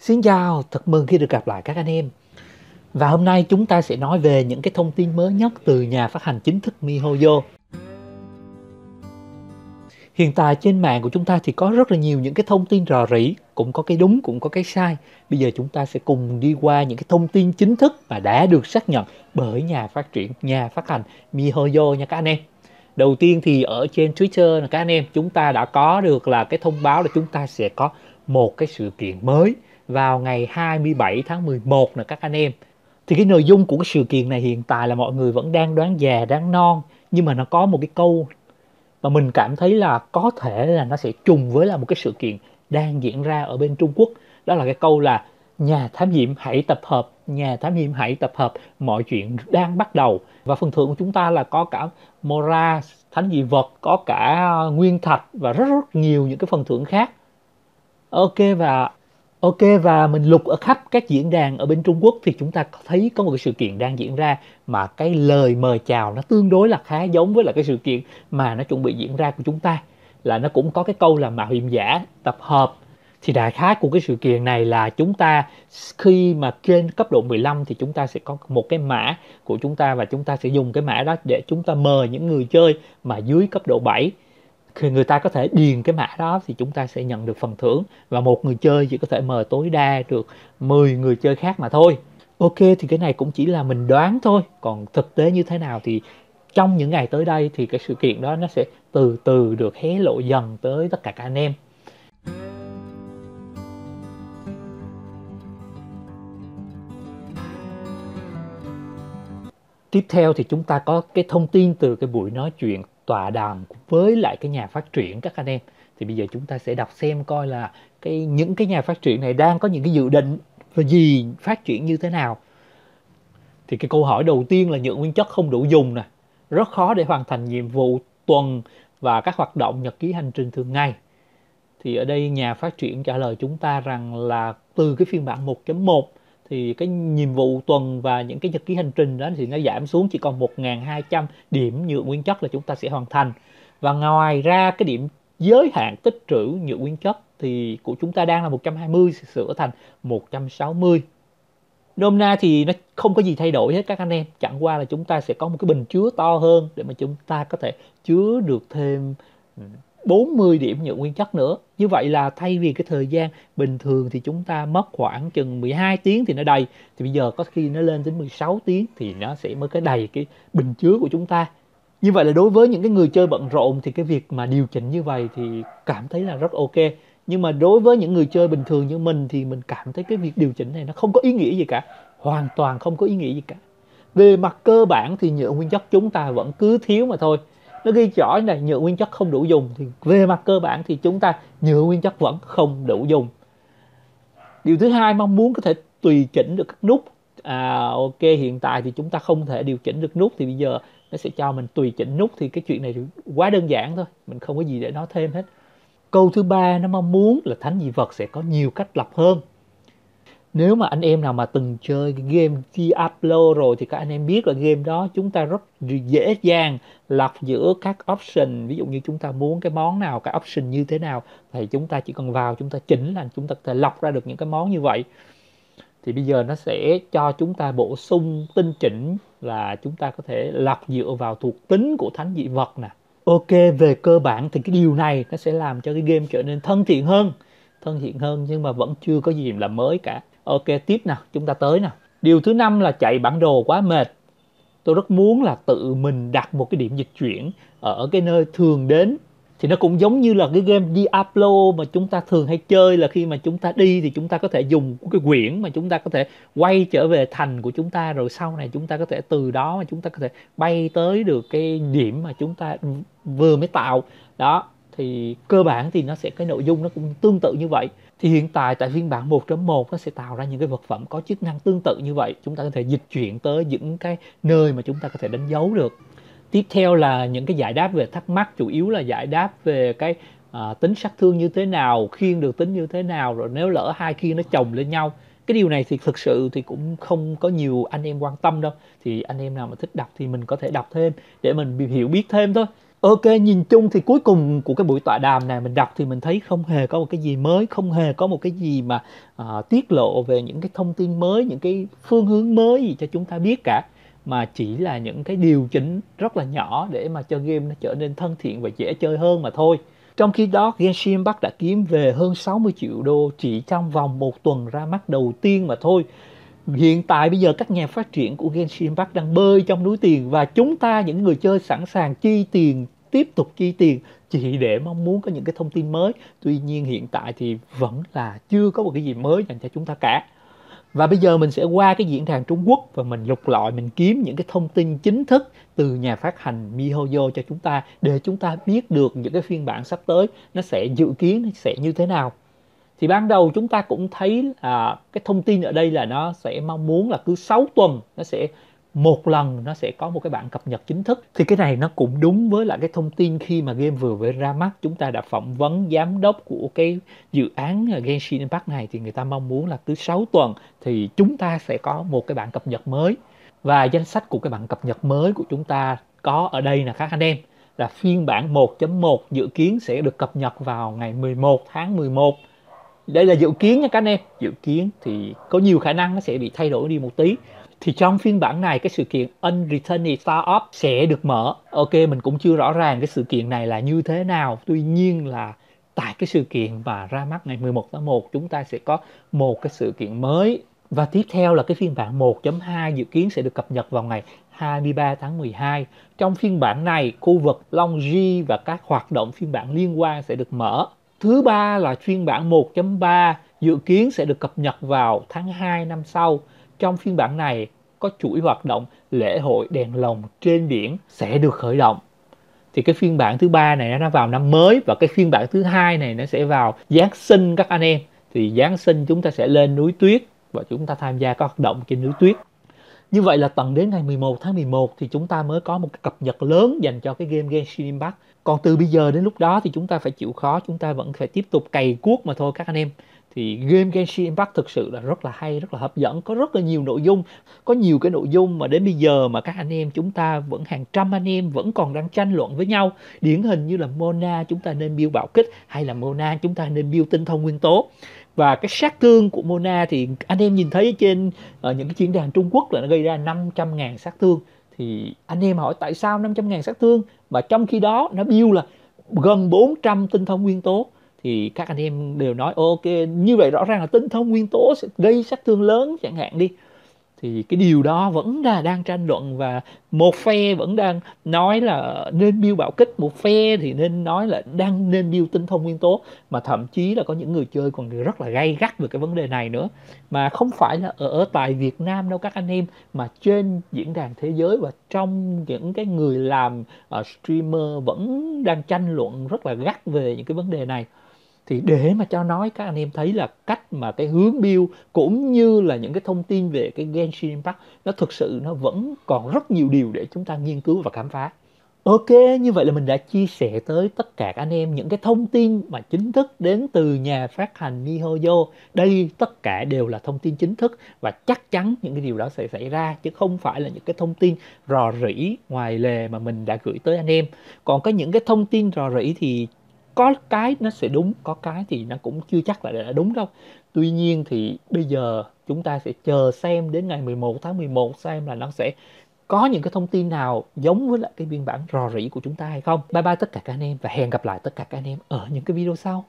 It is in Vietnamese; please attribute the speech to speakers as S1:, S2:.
S1: Xin chào, thật mừng khi được gặp lại các anh em. Và hôm nay chúng ta sẽ nói về những cái thông tin mới nhất từ nhà phát hành chính thức MiHoYo. Hiện tại trên mạng của chúng ta thì có rất là nhiều những cái thông tin rò rỉ, cũng có cái đúng cũng có cái sai. Bây giờ chúng ta sẽ cùng đi qua những cái thông tin chính thức mà đã được xác nhận bởi nhà phát triển, nhà phát hành MiHoYo nha các anh em. Đầu tiên thì ở trên Twitter là các anh em chúng ta đã có được là cái thông báo là chúng ta sẽ có một cái sự kiện mới vào ngày 27 tháng 11 nè các anh em. Thì cái nội dung của cái sự kiện này hiện tại là mọi người vẫn đang đoán già đoán non nhưng mà nó có một cái câu mà mình cảm thấy là có thể là nó sẽ trùng với là một cái sự kiện đang diễn ra ở bên Trung Quốc. Đó là cái câu là nhà thám hiểm hãy tập hợp, nhà thám hiểm hãy tập hợp, mọi chuyện đang bắt đầu. Và phần thưởng của chúng ta là có cả Mora, thánh dị vật, có cả nguyên thạch và rất rất nhiều những cái phần thưởng khác. Ok và Ok, và mình lục ở khắp các diễn đàn ở bên Trung Quốc thì chúng ta thấy có một cái sự kiện đang diễn ra mà cái lời mời chào nó tương đối là khá giống với là cái sự kiện mà nó chuẩn bị diễn ra của chúng ta. Là nó cũng có cái câu là mạo hiểm giả, tập hợp thì đại khái của cái sự kiện này là chúng ta khi mà trên cấp độ 15 thì chúng ta sẽ có một cái mã của chúng ta và chúng ta sẽ dùng cái mã đó để chúng ta mời những người chơi mà dưới cấp độ 7 khi người ta có thể điền cái mã đó thì chúng ta sẽ nhận được phần thưởng và một người chơi chỉ có thể mời tối đa được 10 người chơi khác mà thôi. Ok thì cái này cũng chỉ là mình đoán thôi, còn thực tế như thế nào thì trong những ngày tới đây thì cái sự kiện đó nó sẽ từ từ được hé lộ dần tới tất cả các anh em. Tiếp theo thì chúng ta có cái thông tin từ cái buổi nói chuyện tọa đàm với lại cái nhà phát triển các anh em. Thì bây giờ chúng ta sẽ đọc xem coi là cái, những cái nhà phát triển này đang có những cái dự định và gì, phát triển như thế nào. Thì cái câu hỏi đầu tiên là nhựa nguyên chất không đủ dùng nè. Rất khó để hoàn thành nhiệm vụ tuần và các hoạt động nhật ký hành trình thường ngày. Thì ở đây nhà phát triển trả lời chúng ta rằng là từ cái phiên bản 1.1 thì cái nhiệm vụ tuần và những cái nhật ký hành trình đó thì nó giảm xuống chỉ còn 1.200 điểm nhựa nguyên chất là chúng ta sẽ hoàn thành. Và ngoài ra cái điểm giới hạn tích trữ nhựa nguyên chất thì của chúng ta đang là 120 sẽ sửa thành 160 Nôm na thì nó không có gì thay đổi hết các anh em. Chẳng qua là chúng ta sẽ có một cái bình chứa to hơn Để mà chúng ta có thể chứa được thêm ừ, 40 điểm nhựa nguyên chất nữa. Như vậy là thay vì cái thời gian bình thường thì chúng ta mất khoảng chừng 12 tiếng thì nó đầy thì bây giờ có khi nó lên đến 16 tiếng thì nó sẽ mới cái đầy cái bình chứa của chúng ta. Như vậy là đối với những cái người chơi bận rộn thì cái việc mà điều chỉnh như vậy thì cảm thấy là rất ok. Nhưng mà đối với những người chơi bình thường như mình thì mình cảm thấy cái việc điều chỉnh này nó không có ý nghĩa gì cả. Hoàn toàn không có ý nghĩa gì cả. Về mặt cơ bản thì nhựa nguyên chất chúng ta vẫn cứ thiếu mà thôi nó ghi rõ này nhựa nguyên chất không đủ dùng. Thì về mặt cơ bản thì chúng ta nhựa nguyên chất vẫn không đủ dùng. Điều thứ hai mong muốn có thể tùy chỉnh được các nút. À ok, hiện tại thì chúng ta không thể điều chỉnh được nút thì bây giờ nó sẽ cho mình tùy chỉnh nút. Thì cái chuyện này quá đơn giản thôi. Mình không có gì để nói thêm hết. Câu thứ ba nó mong muốn là thánh dị vật sẽ có nhiều cách lập hơn nếu mà anh em nào mà từng chơi game Diablo rồi thì các anh em biết là game đó chúng ta rất dễ dàng lọc giữa các option. Ví dụ như chúng ta muốn cái món nào, cái option như thế nào, thì chúng ta chỉ cần vào chúng ta chỉnh là chúng ta có thể lọc ra được những cái món như vậy. Thì bây giờ nó sẽ cho chúng ta bổ sung tinh chỉnh là chúng ta có thể lọc dựa vào thuộc tính của thánh dị vật nè. Ok, về cơ bản thì cái điều này nó sẽ làm cho cái game trở nên thân thiện hơn. Thân thiện hơn nhưng mà vẫn chưa có gì là mới cả ok, tiếp nào, chúng ta tới nào. Điều thứ năm là chạy bản đồ quá mệt. Tôi rất muốn là tự mình đặt một cái điểm dịch chuyển ở cái nơi thường đến. Thì nó cũng giống như là cái game Diablo mà chúng ta thường hay chơi là khi mà chúng ta đi thì chúng ta có thể dùng cái quyển mà chúng ta có thể quay trở về thành của chúng ta, rồi sau này chúng ta có thể từ đó mà chúng ta có thể bay tới được cái điểm mà chúng ta vừa mới tạo. Đó thì cơ bản thì nó sẽ cái nội dung nó cũng tương tự như vậy. Thì hiện tại tại phiên bản 1.1 nó sẽ tạo ra những cái vật phẩm có chức năng tương tự như vậy. Chúng ta có thể dịch chuyển tới những cái nơi mà chúng ta có thể đánh dấu được. Tiếp theo là những cái giải đáp về thắc mắc chủ yếu là giải đáp về cái à, tính sát thương như thế nào khiên được tính như thế nào rồi nếu lỡ hai khiên nó chồng lên nhau. Cái điều này thì thực sự thì cũng không có nhiều anh em quan tâm đâu. Thì anh em nào mà thích đọc thì mình có thể đọc thêm để mình hiểu biết thêm thôi. Ok, nhìn chung thì cuối cùng của cái buổi tọa đàm này mình đọc thì mình thấy không hề có một cái gì mới, không hề có một cái gì mà uh, tiết lộ về những cái thông tin mới, những cái phương hướng mới gì cho chúng ta biết cả mà chỉ là những cái điều chỉnh rất là nhỏ để mà cho game nó trở nên thân thiện và dễ chơi hơn mà thôi. Trong khi đó, Genshin Impact đã kiếm về hơn 60 triệu đô chỉ trong vòng một tuần ra mắt đầu tiên mà thôi. Hiện tại bây giờ các nhà phát triển của Genshin Impact đang bơi trong núi tiền và chúng ta, những người chơi sẵn sàng chi tiền, tiếp tục chi tiền chỉ để mong muốn có những cái thông tin mới. Tuy nhiên hiện tại thì vẫn là chưa có một cái gì mới dành cho chúng ta cả. Và bây giờ mình sẽ qua cái diễn đàn Trung Quốc và mình lục lọi, mình kiếm những cái thông tin chính thức từ nhà phát hành MiHoYo cho chúng ta để chúng ta biết được những cái phiên bản sắp tới nó sẽ dự kiến nó sẽ như thế nào. Thì ban đầu chúng ta cũng thấy là cái thông tin ở đây là nó sẽ mong muốn là cứ 6 tuần nó sẽ, một lần nó sẽ có một cái bản cập nhật chính thức. Thì cái này nó cũng đúng với lại cái thông tin khi mà game vừa mới ra mắt chúng ta đã phỏng vấn giám đốc của cái dự án Genshin Impact này thì người ta mong muốn là cứ 6 tuần thì chúng ta sẽ có một cái bản cập nhật mới. Và danh sách của cái bản cập nhật mới của chúng ta có ở đây là các anh em, là phiên bản 1.1 dự kiến sẽ được cập nhật vào ngày 11 tháng 11 đây là dự kiến nha các anh em. Dự kiến thì có nhiều khả năng nó sẽ bị thay đổi đi một tí. Thì trong phiên bản này cái sự kiện Unreturned Startup sẽ được mở. Ok mình cũng chưa rõ ràng cái sự kiện này là như thế nào. Tuy nhiên là tại cái sự kiện và ra mắt ngày 11 tháng 1 chúng ta sẽ có một cái sự kiện mới. Và tiếp theo là cái phiên bản 1.2 dự kiến sẽ được cập nhật vào ngày 23 tháng 12. Trong phiên bản này, khu vực Long G và các hoạt động phiên bản liên quan sẽ được mở. Thứ ba là phiên bản 1.3 dự kiến sẽ được cập nhật vào tháng 2 năm sau. Trong phiên bản này, có chuỗi hoạt động, lễ hội, đèn lồng trên biển sẽ được khởi động. Thì cái phiên bản thứ ba này nó vào năm mới và cái phiên bản thứ hai này nó sẽ vào Giáng sinh các anh em. Thì Giáng sinh chúng ta sẽ lên núi tuyết và chúng ta tham gia các hoạt động trên núi tuyết. Như vậy là tận đến ngày 11 tháng 11 thì chúng ta mới có một cái cập nhật lớn dành cho cái game Genshin Impact. Còn từ bây giờ đến lúc đó thì chúng ta phải chịu khó, chúng ta vẫn phải tiếp tục cày cuốc mà thôi các anh em. Thì game Genshin Impact thực sự là rất là hay rất là hấp dẫn có rất là nhiều nội dung có nhiều cái nội dung mà đến bây giờ mà các anh em chúng ta vẫn hàng trăm anh em vẫn còn đang tranh luận với nhau. Điển hình như là Mona chúng ta nên build bạo kích hay là Mona chúng ta nên build tinh thông nguyên tố và cái sát thương của Mona thì anh em nhìn thấy trên ở những cái diễn đàn Trung Quốc là nó gây ra 500 ngàn sát thương. Thì anh em hỏi tại sao 500 ngàn sát thương? Mà trong khi đó nó build là gần 400 tinh thông nguyên tố. Thì các anh em đều nói, ok, như vậy rõ ràng là tinh thông nguyên tố sẽ gây sát thương lớn chẳng hạn đi thì cái điều đó vẫn là đang tranh luận và một phe vẫn đang nói là nên biêu bạo kích một phe thì nên nói là đang nên biêu tinh thông nguyên tố. Mà thậm chí là có những người chơi còn rất là gay gắt về cái vấn đề này nữa. Mà không phải là ở, ở tại Việt Nam đâu các anh em mà trên diễn đàn thế giới và trong những cái người làm uh, streamer vẫn đang tranh luận rất là gắt về những cái vấn đề này thì để mà cho nói các anh em thấy là cách mà cái hướng build cũng như là những cái thông tin về cái Genshin Impact nó thực sự nó vẫn còn rất nhiều điều để chúng ta nghiên cứu và khám phá. Ok, như vậy là mình đã chia sẻ tới tất cả các anh em những cái thông tin mà chính thức đến từ nhà phát hành MiHoYo. Đây tất cả đều là thông tin chính thức và chắc chắn những cái điều đó sẽ xảy ra chứ không phải là những cái thông tin rò rỉ ngoài lề mà mình đã gửi tới anh em. Còn có những cái thông tin rò rỉ thì có cái nó sẽ đúng, có cái thì nó cũng chưa chắc là đã đúng đâu. Tuy nhiên thì bây giờ chúng ta sẽ chờ xem đến ngày 11 tháng 11 xem là nó sẽ có những cái thông tin nào giống với lại cái biên bản rò rỉ của chúng ta hay không. Bye bye tất cả các anh em và hẹn gặp lại tất cả các anh em ở những cái video sau.